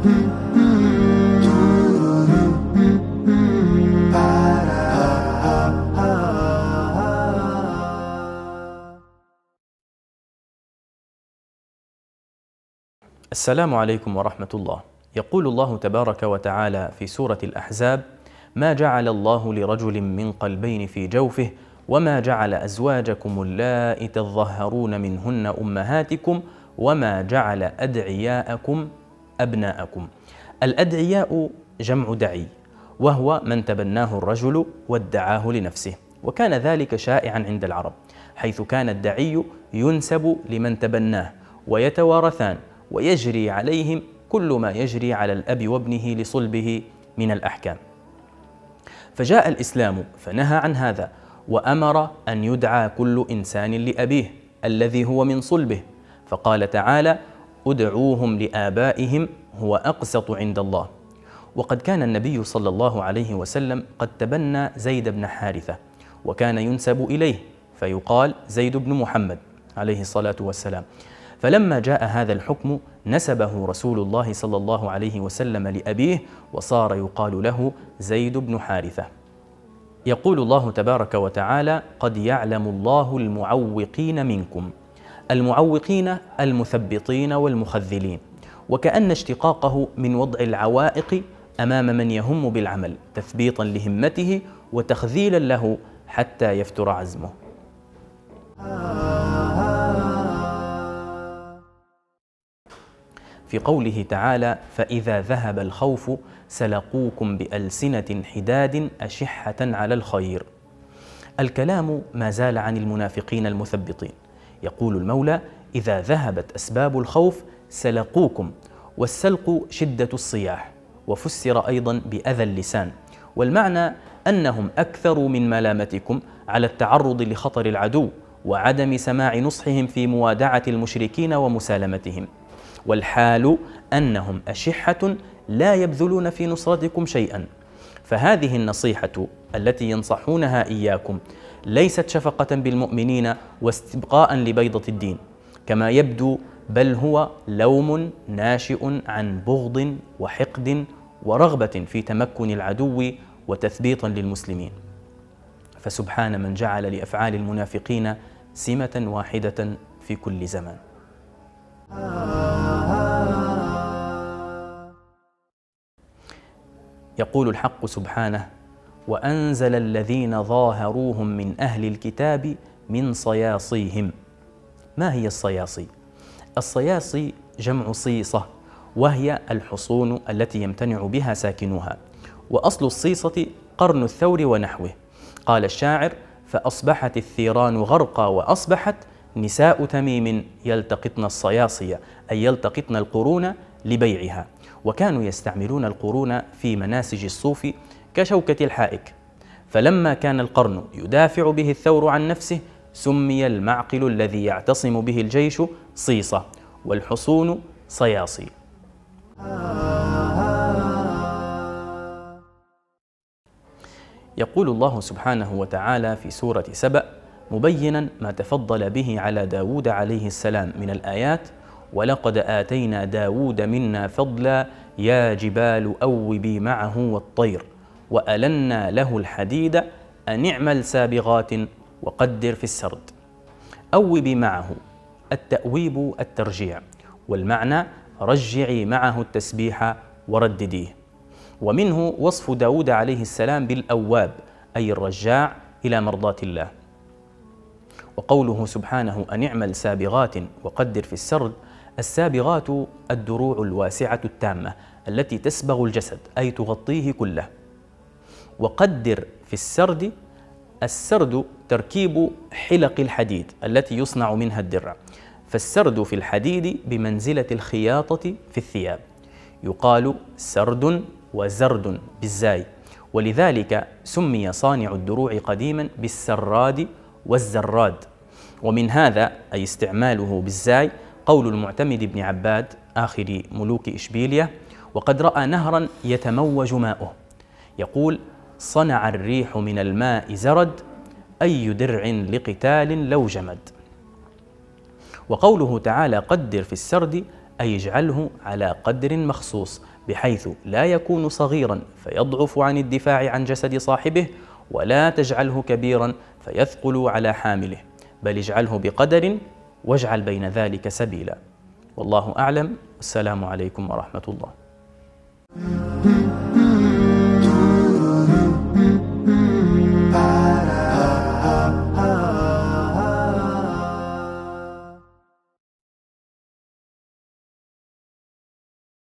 السلام عليكم ورحمة الله. يقول الله تبارك وتعالى في سورة الأحزاب: ما جعل الله لرجل من قلبين في جوفه وما جعل أزواجكم اللائي تظهرون منهن أمهاتكم وما جعل أدعياءكم أبناءكم. الأدعياء جمع دعي وهو من تبناه الرجل وادعاه لنفسه وكان ذلك شائعا عند العرب حيث كان الدعي ينسب لمن تبناه ويتوارثان ويجري عليهم كل ما يجري على الأب وابنه لصلبه من الأحكام فجاء الإسلام فنهى عن هذا وأمر أن يدعى كل إنسان لأبيه الذي هو من صلبه فقال تعالى ادعوهم لآبائهم هو أقسط عند الله. وقد كان النبي صلى الله عليه وسلم قد تبنى زيد بن حارثة وكان ينسب إليه فيقال زيد بن محمد عليه الصلاة والسلام. فلما جاء هذا الحكم نسبه رسول الله صلى الله عليه وسلم لأبيه وصار يقال له زيد بن حارثة. يقول الله تبارك وتعالى قد يعلم الله المعوقين منكم. المعوقين المثبطين والمخذلين وكأن اشتقاقه من وضع العوائق أمام من يهم بالعمل تثبيطا لهمته وتخذيلا له حتى يفتر عزمه. في قوله تعالى فإذا ذهب الخوف سلقوكم بألسنة حداد أشحة على الخير الكلام ما زال عن المنافقين المثبطين يقول المولى إذا ذهبت أسباب الخوف سلقوكم والسلق شدة الصياح وفسر أيضا بأذى اللسان. والمعنى أنهم اكثروا من ملامتكم على التعرض لخطر العدو وعدم سماع نصحهم في موادعه المشركين ومسالمتهم. والحال أنهم أشحة لا يبذلون في نصرتكم شيئا. فهذه النصيحة التي ينصحونها إياكم ليست شفقة بالمؤمنين واستبقاء لبيضة الدين كما يبدو بل هو لوم ناشئ عن بغض وحقد ورغبة في تمكن العدو وتثبيطا للمسلمين. فسبحان من جعل لأفعال المنافقين سمة واحدة في كل زمان. يقول الحق سبحانه وأنزل الذين ظاهروهم من أهل الكتاب من صياصيهم. ما هي الصياصي؟ الصياصي جمع صيصة وهي الحصون التي يمتنع بها ساكنوها. وأصل الصيصة قرن الثور ونحوه. قال الشاعر فأصبحت الثيران غرقا وأصبحت نساء تميم يلتقطن الصياصي أي يلتقطن القرون لبيعها. وكانوا يستعملون القرون في مناسج الصوف كشوكة الحائك. فلما كان القرن يدافع به الثور عن نفسه سمي المعقل الذي يعتصم به الجيش صيصة والحصون صياصي. يقول الله سبحانه وتعالى في سورة سبأ مبينا ما تفضل به على داود عليه السلام من الآيات ولقد آتينا داود منا فضلا يا جبال أوبي معه والطير وألنا له الحديد أن اعمل سابغات وقدر في السرد. أوبي معه التأويب الترجيع والمعنى رجعي معه التسبيح وردديه. ومنه وصف داود عليه السلام بالأواب أي الرجاع إلى مرضاة الله. وقوله سبحانه أن اعمل سابغات وقدر في السرد السابغات الدروع الواسعة التامة التي تسبغ الجسد أي تغطيه كله. وقدر في السرد السرد تركيب حلق الحديد التي يصنع منها الدرع. فالسرد في الحديد بمنزلة الخياطة في الثياب. يقال سرد وزرد بالزاي. ولذلك سمي صانع الدروع قديما بالسراد والزراد. ومن هذا أي استعماله بالزاي قول المعتمد بن عباد آخر ملوك إشبيلية وقد رأى نهرا يتموج ماؤه يقول صنع الريح من الماء زرد أي درع لقتال لو جمد. وقوله تعالى قدر في السرد أي اجعله على قدر مخصوص بحيث لا يكون صغيرا فيضعف عن الدفاع عن جسد صاحبه ولا تجعله كبيرا فيثقل على حامله. بل اجعله بقدر واجعل بين ذلك سبيلا. والله أعلم. والسلام عليكم ورحمة الله.